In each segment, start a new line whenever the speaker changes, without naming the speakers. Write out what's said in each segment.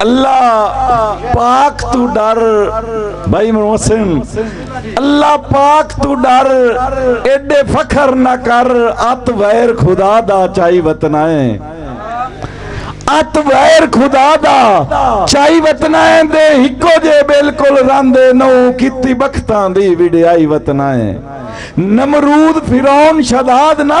اللہ پاک تو ڈر۔ بھائی محسن، اللہ پاک تو ڈر۔ ایڈے فخر نہ کر۔ ات ویر خدا دا چائی وطنائیں ات ویر خدا دا چائی وطنائیں دے ہکو جے بالکل راندے نو کتی بختان دی ویڈیائی وطنائیں نمرود فیرون شداد نہ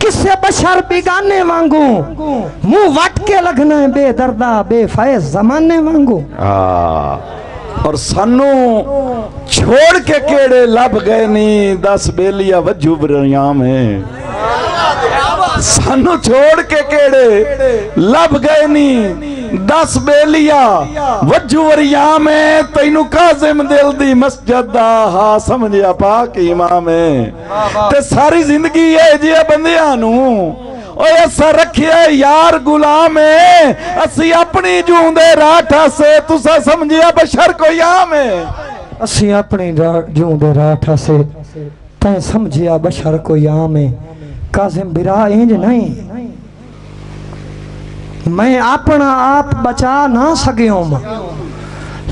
کسے بشر بیگانے وانگو؟ منہ وٹ کے لگنا ہے بے دردہ، بے فیض زمانے وانگو؟
اور سنو چھوڑ کے کیڑے لب گئے نہیں دس بیلیا وجو بریام ہیں سنو چھوڑ کے کیڑے لب گئے نہیں دس بیلیا وجو بریام ہے تینو قاسم دل دی مسجد دا ہاں سمجھیا پاک امام تے ساری زندگی جی ہے جی بندیاں نو۔ اوے ایسا رکھیا یار غلام ہے۔ اسی اپنی جوندے راٹھا سے تسا سمجھیا بشر کو یام ہے۔
اسی اپنی جوں دے راٹھا سے تین سمجھیا بشر کو یام ہے۔ قاسم برا انج نہیں۔ میں اپنا آپ بچا نہ سکیوں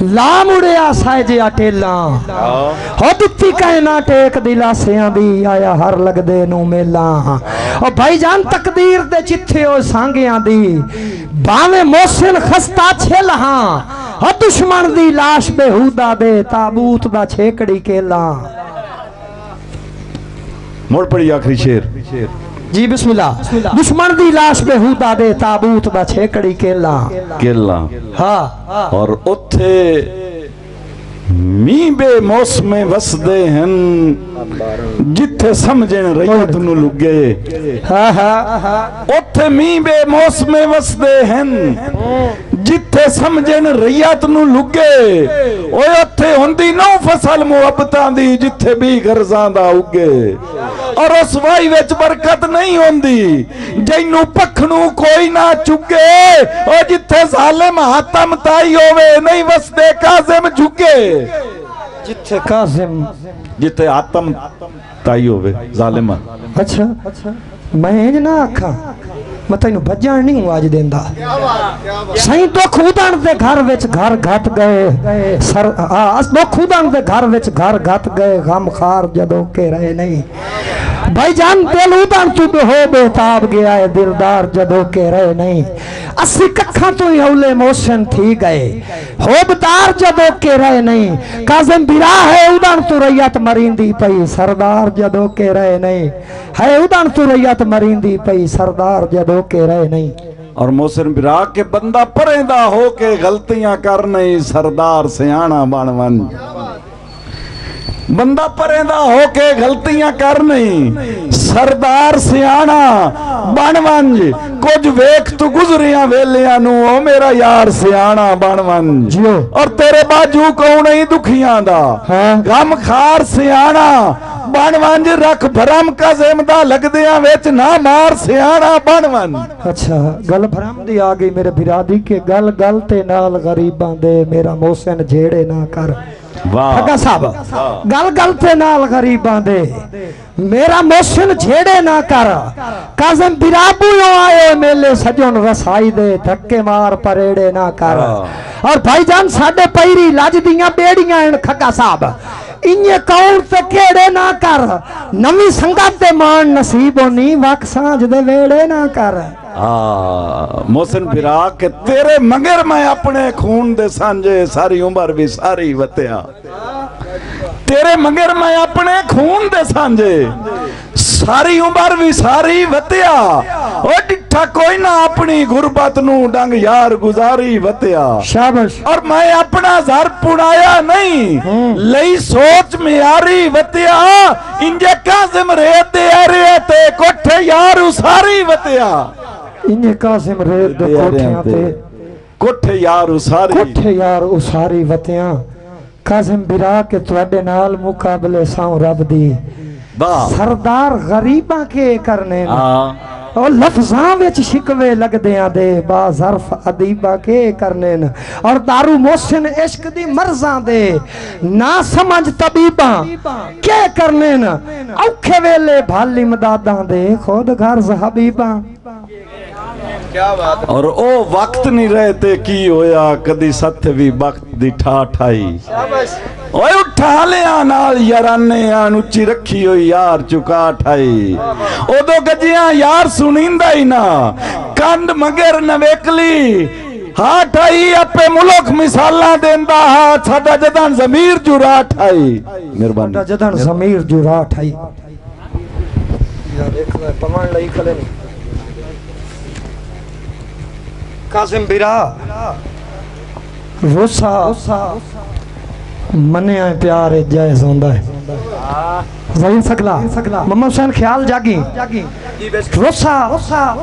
لا مڑیا سائے جیا ٹیلا ہو دتی کہنا ٹیک دلا سیاں دی آیا ہر لگ دے نو میلا او بھائی جان تقدیر دے چتھے او سانگیاں دی باویں محسن خستہ چھل ہاں ہو دشمن دی لاش بے ہودا دے تابوت دا چھیکڑی کیلا جی بسم اللہ۔ دشمن دی لاش بے ہودا دے تابوت دا چھیکڑی کیلا۔
کیلا۔
ہاں۔
اور اتھے می بے موسم وسدے ہیں جتھے سمجھیں ریت نو لگے۔
ہاں ہاں۔
اتھے می بے موسم وسدے ہیں جتھے سمجھن ریت نو لگے اوے اتھے ہوندی نو فصل محبتاں دی جتھے بھی غرضاں دا اگے اور اس وائی وچ برکت نہیں ہوندی جینو پکھنو کوئی نہ چگے او جتھے ظالم حاتم تائی ہوئے نہیں وسدے قاسم جھگے
جتھے قاسم
جتھے حاتم تائی ہوئے ظالمہ
اچھا میں انج نہ آکھاں میں تینو بجان نہیں ہوں آج دیندا سائیں تو خودان دے گھر وچ گھر گھٹ گئے سر اس تو خودان دے گھر وچ گھر گھٹ گئے غم خار جدوں کے رہے نہیں بھائی جان دل ادان تو بے ہو بے تاب گیا ہے دلدار جدوں کے رہے نہیں اسی ککھاں تو ہی اولے موشن تھی گئے ہوبدار جدوں کے رہے نہیں کازم برا ہے ادان تو ریت مریندی پئی سردار جدوں کے رہے نہیں ہے ادان تو ریت مریندی پئی سردار جدوں کے رہے نہیں
اور موسن برا کے بندہ پریندہ ہو کے غلطیاں کر نہیں سردار سیانا بانوان بندہ پریندہ ہو کے غلطیاں کر نہیں سردار سیانا بانوانج کچھ ویک تو گزریاں ویلیاں نو او میرا یار سیانا بانوانج
جیو
اور تیرے باجو کو نہیں دکھیاں دا
ہاں
غم خار سیانا بانوانج رکھ بھرم کا زمدہ لگ دیاں ویچ نہ مار سیانا بانوانج
اچھا گل بھرم دی آگئی میرے بھرادی کے گل گل تے نال غریباں دے میرا محسن جھیڑے نہ کر صاحب گل گل تے نال غریباں دے میرا محسن جھیڑے نہ کر کازم برابو یوں آئے میلے سجن رسائی دے دھکے مار پریڑے نہ کر اور بھائی جان ساڑے پیری لاج دیاں بیڑیاں ان انہیں صاحب انیہ کون تے کیڑے نہ کر نمی سنگت دے مان نصیب ہونی وق سانج دے ویڑے نہ کر
محسن بھرا کہ تیرے مگر میں اپنے خون دے سانجے ساری عمر بھی ساری وطیا ਤੇਰੇ ਮੰਗਰ ਮੈਂ ਆਪਣੇ ਖੂਨ ਦੇ ਸਾਂਝੇ। ਸਾਰੀ ਉਮਰ ਵੀ ਸਾਰੀ ਵਤਿਆ। ਓ ਡਿੱਠਾ ਕੋਈ ਨਾ ਆਪਣੀ ਗੁਰਬਤ ਨੂੰ ਡੰਗ ਯਾਰ
ਗੁਜ਼ਾਰੀ
ਵਤਿਆ। ਸ਼ਾਬਾਸ਼। ਔਰ ਮੈਂ ਆਪਣਾ ਜ਼ਰ ਪੁਣਾਇਆ ਨਹੀਂ। ਲਈ ਸੋਚ ਮਿਆਰੀ ਵਤਿਆ। ਇੰਜੇ ਕਾਜ਼ਮ ਰੇਤ ਦੇ ਤੇ ਕੋਠੇ ਯਾਰ ਉਸਾਰੀ
ਵਤਿਆ। ਇੰਜੇ ਕਾਜ਼ਮ ਰੇਤ ਦੇ ਤੇ
ਕੋਠੇ ਯਾਰ ਉਸਾਰੀ।
ਕੋਠੇ ਯਾਰ ਉਸਾਰੀ ਵਤਿਆ। قاسم برا کے تواڈے نال مقابلے ساؤں رب
دی۔
سردار غریباں کے کرنے ہاں۔
اور
لفظاں وچ شکوے لگ دیاں دے با ظرف ادیبا کے کرنے نا اور دارو محسن عشق دی مرزاں دے۔ نا سمجھ طبیباں کے کرنے نا اوکھے ویلے بھالی مداداں دے۔ خود گھر حبیباں۔
ਔਰ ਉਹ ਵਕਤ ਨਹੀਂ ਰਹੇ ਤੇ ਕੀ ਹੋਇਆ ਕਦੀ ਸੱਥ ਵੀ ਵਕਤ ਦੀ ਠਾ ਠਾਈ ਓਏ ਉਠਾ ਲਿਆ ਨਾਲ ਯਾਰਾਨੇ ਆਨ ਉੱਚੀ ਰੱਖੀ ਹੋਈ ਯਾਰ ਚੁਕਾ ਠਾਈ ਉਦੋਂ ਗੱਜੀਆਂ ਯਾਰ ਸੁਣੀਂਦਾ ਹੀ ਨਾ। ਕੰਡ ਮਗਰ ਨਵੇਕਲੀ ਹਾਂ ਠਾਈ ਆਪੇ ਮੁਲਕ ਮਿਸਾਲਾਂ ਦੇਂਦਾ। ਹਾਂ ਸਾਡਾ ਜਦਾਂ ਜ਼ਮੀਰ ਜੁਰਾ ਠਾਈ ਮਿਹਰਬਾਨੀ।
ਦਾ ਜਦਨ ਜ਼ਮੀਰ ਜੁਰਾ ਠਾਈ ਯਾਰ ਦੇਖ ਲੈ ਪਵਨ ਲਈ ਖਲੇ ਨਹੀਂ قاسم برا۔ وسا منے آئے پیارے جائز ہوندہ ہے۔ زہین سکلا۔ محمد حسین خیال جاگی۔ روسا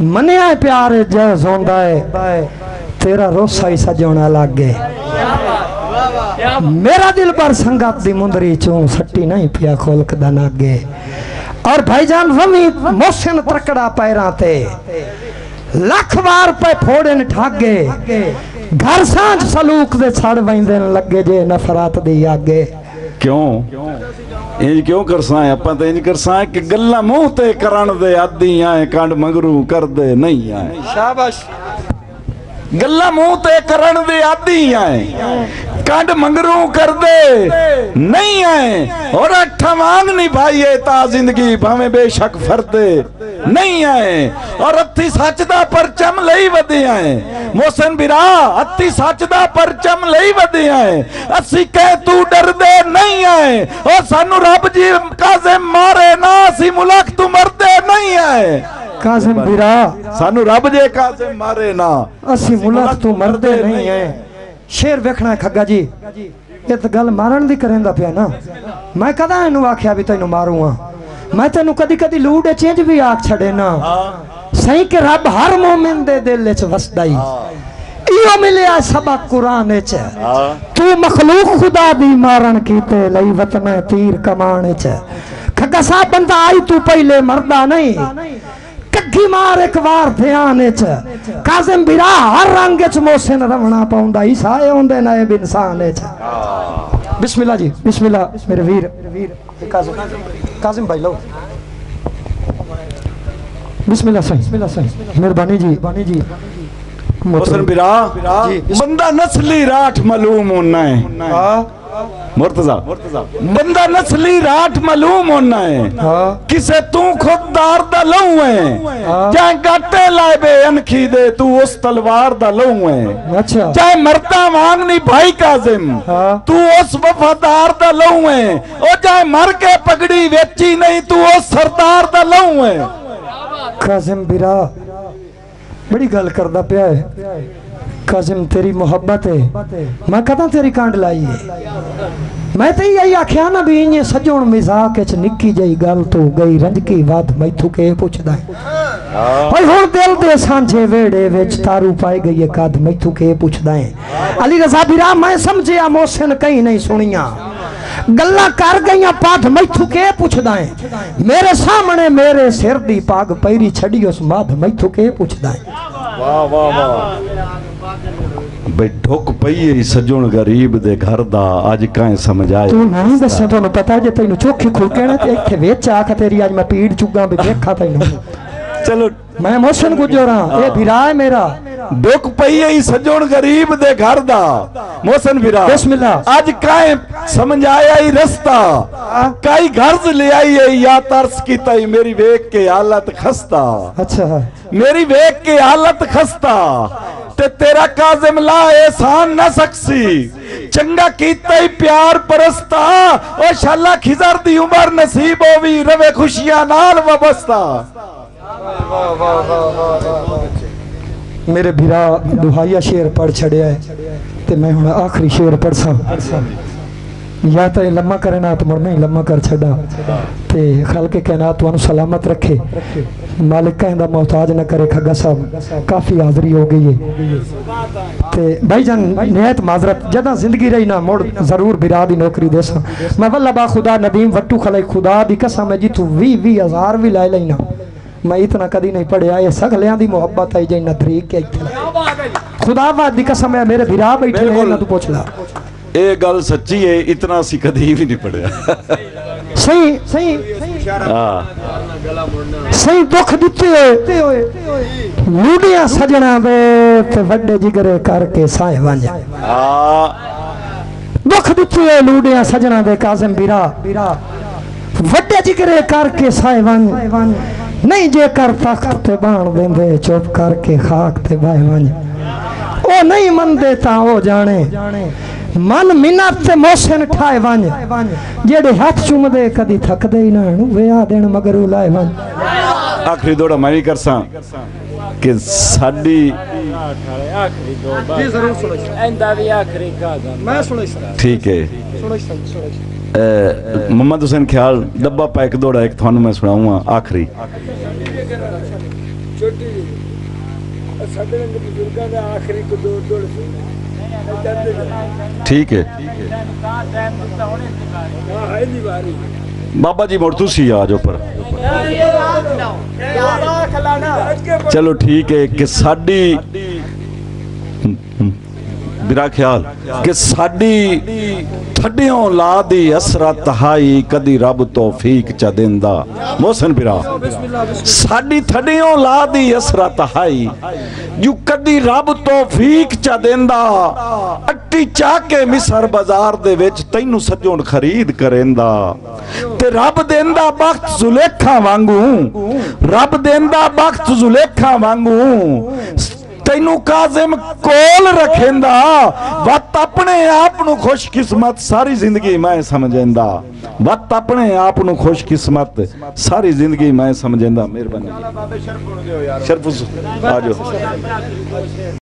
منے آئے پیارے جائز ہوندہ ہے۔ تیرا روسا ہی سجونا لگ گئے۔ میرا دل پر سنگت دی مندری چون سٹی نہیں پیا کھولک دن آگے اور بھائی جان ومی محسن ترکڑا پیران تے۔ ਲੱਖ ਵਾਰ ਪੈ ਫੋੜੇ ਨੇ ਠਾਗੇ। ਘਰ ਸਾਂਝ ਸਲੂਕ ਦੇ ਛੜ ਵੈਂਦੇ ਨੇ ਲੱਗੇ ਜੇ ਨਫਰਤ ਦੀ ਆਗੇ।
ਕਿਉਂ? ਇੰਜ ਕਿਉਂ ਕਰਸਾਂ? ਆਪਾਂ ਤਾਂ ਇੰਜ ਕਰਸਾਂ ਕਿ ਗੱਲਾਂ ਮੂੰਹ ਤੇ ਕਰਨ ਦੇ ਆਦੀ ਆਏ ਕੰਡ ਮੰਗਰੂ ਕਰਦੇ ਨਹੀਂ ਆਏ।
ਸ਼ਾਬਾਸ਼।
ਗੱਲਾਂ ਮੂੰਹ ਤੇ ਕਰਨ ਦੇ ਆਦੀ ਆਏ। کڈ منگروں کر دے۔ نہیں آئے اور اٹھا مانگ نہیں بھائیے تا زندگی بھامے بے شک فردے نہیں آئے اور اتھی سچ پرچم لئی ودی آئے محسن برا اتھی سچ پرچم لئی ودی آئے اسی کہہ تو ڈر دے نہیں آئے اور سانو رب جی قاسم مارے نہ
اسی ملک
تو مردے نہیں آئے قاسم برا۔
سانو رب جی قاسم مارے نہ اسی ملک تو مردے نہیں آئے شیر ویکھنا ہے کھگا جی یہ تو گل مارن دی کریں دا پیا نا میں کدا اینو آکھیا بھی تینو ماروں ہاں میں تینو کدی کدی لوڑے چینج بھی آکھ چھڑے نا صحیح کہ رب ہر مومن دے دل وچ وسدائی ایو ملیا سبق قرآن چ تو مخلوق خدا دی مارن کیتے لئی وطن تیر کمان چ کھگا صاحب بندہ آئی تو پہلے مردہ نہیں کگھی مار ایک وار دھیانے چ کازم بیرا ہر رنگ چ موسن رونا پاؤندا عیسائے ہوندے نے ایب انسان اچ بسم اللہ جی بسم اللہ میرے ویر کازم بھائی لو بسم
اللہ صحیح
بسم
اللہ جی موسین جی بیرا بندہ
نسلی
راٹھ ملوم ہونا ہے مرتضی بندہ نسلی
راٹ
معلوم ہونا ہے۔ ہاں۔ کسے تو
خود
دار دا لوں ہے۔ ہاں۔ چاہے گاٹے لائے بے انکھی دے تو
اس
تلوار دا لوں ہے۔ اچھا۔ چاہے
مردہ
مانگنی بھائی کازم ہاں۔ تو اس وفادار دا لوں ہے۔ اور چاہے مر کے پگڑی ویچی نہیں تو اس
سردار دا لوں ہے۔ کازم برا بڑی گل کردہ پیا کازم تیری محبت ہے۔ میں کہتا تیری کانڈ لائی ہے؟ میں تیری آئی آکھیاں نہ بھی انجھے سجون مزاک اچھ نکی جائی گال تو گئی۔ رنج کی واد میں تھوکے پوچھ دائیں اور ہون دل دے سانچے ویڑے ویچ تارو پائے گئی اکاد میں تھوکے پوچھ دائیں علی رضا بھیرا میں سمجھے آموسن کہیں نہیں سنیاں۔ گلہ کر گئیاں پاد میں تھوکے پوچھ دائیں میرے سامنے میرے سردی پاگ پیری چھڑی اس ماد میں تھوکے
پوچھ دائیں واہ واہ واہ۔ بھئی ڈھک پئی ہے سجن غریب دے گھر دا اج کائیں
سمجھ تو نہیں دسیا تو پتا جے تینو چوکھی کھل کے نا ایک تھے ویچ آکھا تیری آج میں پیڑ چگا بھی
دیکھا
تینو چلو میں موشن گجو رہا اے
بھیرا ہے میرا ڈھک پئی ہے سجن غریب دے گھر
دا
موسن بھیرا بسم اللہ اج کائیں سمجھ آیا ہی کائی گھرز لے آئی ہے یا ترس کی تئی میری ویک
کے
حالت خستہ اچھا میری ویک کے حالت خستہ تے تیرا کازم لا احسان نہ سکسی۔ چنگا کیتا ہی پیار پرستا۔ او شاللہ خزر دی عمر نصیب ہووی، روے
خوشیاں نال وابستہ۔ میرے بھیرا دوہائیہ شیر پڑھ چھڑے آئے تے میں ہونے آخری شیر پڑھ سا۔ کرنا تو لما مڑ میں ہی لمحہ کر چھڑا۔ تے خلق کائنات تو سلامت رکھے۔ مالک کہیں دا محتاج نہ کرے کھگا صاحب۔ کافی حاضری ہو گئی ہے۔ تے بھائی جان نہایت معذرت جدہ زندگی رہی نہ مڑ ضرور برا دی نوکری دے سا میں واللہ با خدا ندیم وٹو خلق خدا دی قسم ہے جی تو وی وی ہزار بھی لائے لینا میں اتنا کدی نہیں پڑھیا، یہ سگلیاں دی محبت ہے جی نہ طریق کے خدا بات دی قسم ہے، میرے بھرا بیٹھے ہیں، نہ تو پوچھ لا۔
یہ گل سچی ہے اتنا سی کدی بھی نہیں پڑھیا۔
صحیح صحیح۔ صحیح دکھ دیتے ہوئے لوڈیا سجنا بے وڈے جگرے کر کے سائے وانج
ہاں۔
دکھ دیتے ہوئے لوڈیا سجنا بے کاظم بیرا۔ وڈے جگرے کر کے سائے وانج نہیں جے کر تخت تے بان دیں دے چوپ کر کے خاک تے بائے وانج او نہیں من دیتا ہو جانے۔ ਮਨ ਮਿੰਨਤ ਤੇ ਮੋਸ਼ਨ ਠਾਏ ਵੰਜ ਜਿਹੜੇ ਹੱਥ ਚੁੰਮਦੇ ਕਦੀ ਥੱਕਦੇ ਹੀ ਨਾ ਨੂੰ ਵਿਆਹ ਦੇਣ ਮਗਰੂ ਲਾਏ ਵੰਜ
ਆਖਰੀ ਦੋੜਾ ਮੈਂ ਵੀ ਕਰਸਾਂ ਕਿ ਸਾਡੀ ਠੀਕ ਹੈ।
ਸੁਣੋ ਸੁਣੋ
ਮੁਹੰਮਦ ਹੁਸੈਨ ਖਿਆਲ ਡੱਬਾ ਪੈਕ ਦੋੜਾ ਇੱਕ ਤੁਹਾਨੂੰ ਮੈਂ ਸੁਣਾਉਂਗਾ ਆਖਰੀ।
ਛੋਟੀ ਸਾਡੇ ਬਜ਼ੁਰਗਾਂ ਦਾ ਆਖਰੀ ਕੋ ਦੋੜ ਦੋੜ ਸੁਣੋ
ٹھیک ہے۔ بابا جی مڑ تھی آج اوپر چلو ٹھیک ہے کہ ساڑی میرا خیال کہ ساڈی چھڑیوں لا دی اسرت ہائی، کدی رب توفیق چا دیندہ محسن برا ساڑی تھڑیوں لا دی اسرت ہائی جو کدی رب توفیق چا دیندہ اٹی چاکے مصر بازار دے ویچ تینو سجون خرید کریندہ تے رب دیندہ بخت زلیکھا وانگوں۔ رب دیندہ بخت زلیکھا وانگوں۔ ਤੈਨੂੰ ਕਾਜ਼ਮ ਕੋਲ ਰੱਖੇਂਦਾ ਵਤ ਆਪਣੇ ਆਪ ਨੂੰ ਖੁਸ਼ਕਿਸਮਤ ਸਾਰੀ ਜ਼ਿੰਦਗੀ ਮੈਂ ਸਮਝੇਂਦਾ। ਵਤ ਆਪਣੇ ਆਪ ਨੂੰ ਖੁਸ਼ਕਿਸਮਤ ਸਾਰੀ ਜ਼ਿੰਦਗੀ ਮੈਂ ਸਮਝੇਂਦਾ। ਮਿਹਰਬਾਨੀ। ਸ਼ਰਫ ਆ ਜਾਓ।